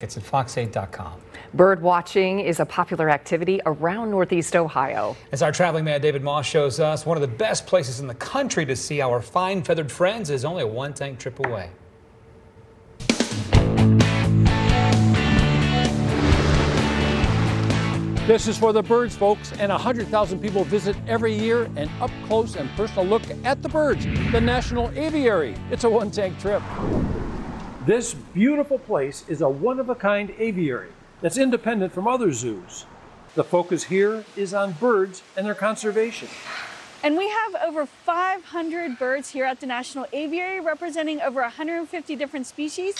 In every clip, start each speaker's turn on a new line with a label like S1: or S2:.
S1: It's at fox8.com.
S2: Bird watching is a popular activity around Northeast Ohio.
S1: As our traveling man David Moss shows us, one of the best places in the country to see our fine feathered friends is only a one tank trip away.
S3: This is for the birds, folks, and 100,000 people visit every year an up close and personal look at the birds, the National Aviary. It's a one tank trip. This beautiful place is a one of a kind aviary that's independent from other zoos. The focus here is on birds and their conservation.
S4: And we have over 500 birds here at the National Aviary representing over 150 different species.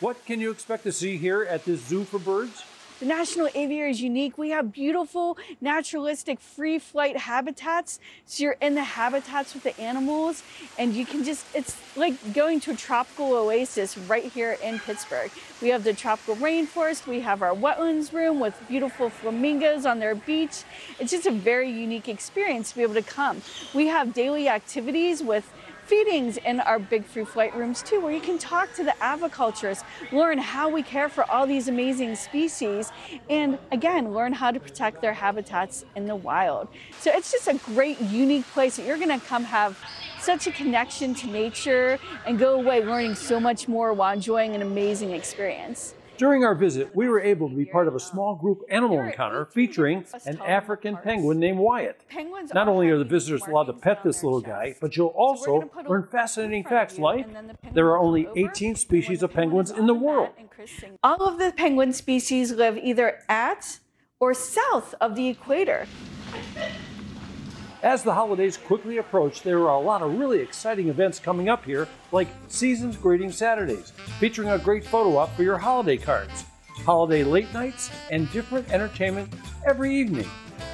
S3: What can you expect to see here at this zoo for birds?
S4: The National Aviary is unique. We have beautiful, naturalistic, free flight habitats. So you're in the habitats with the animals and you can just, it's like going to a tropical oasis right here in Pittsburgh. We have the tropical rainforest. We have our wetlands room with beautiful flamingos on their beach. It's just a very unique experience to be able to come. We have daily activities with feedings in our big free flight rooms too, where you can talk to the aviculturists, learn how we care for all these amazing species, and again, learn how to protect their habitats in the wild. So it's just a great, unique place that you're gonna come have such a connection to nature and go away learning so much more while enjoying an amazing experience.
S3: During our visit, we were able to be part of a small group animal encounter featuring an African penguin named Wyatt. Not only are the visitors allowed to pet this little guy, but you'll also learn fascinating facts like there are only 18 species of penguins in the world.
S4: All of the penguin species live either at or south of the equator.
S3: As the holidays quickly approach, there are a lot of really exciting events coming up here, like Seasons Greeting Saturdays, featuring a great photo op for your holiday cards, holiday late nights, and different entertainment every evening.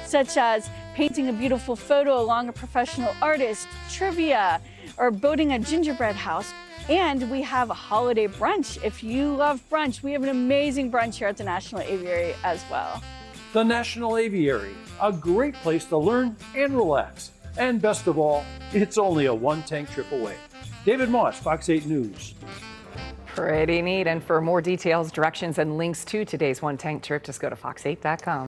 S4: Such as painting a beautiful photo along a professional artist, trivia, or building a gingerbread house. And we have a holiday brunch. If you love brunch, we have an amazing brunch here at the National Aviary as well.
S3: The National Aviary, a great place to learn and relax. And best of all, it's only a one tank trip away. David Moss, Fox 8 News.
S2: Pretty neat. And for more details, directions, and links to today's one tank trip, just go to fox8.com.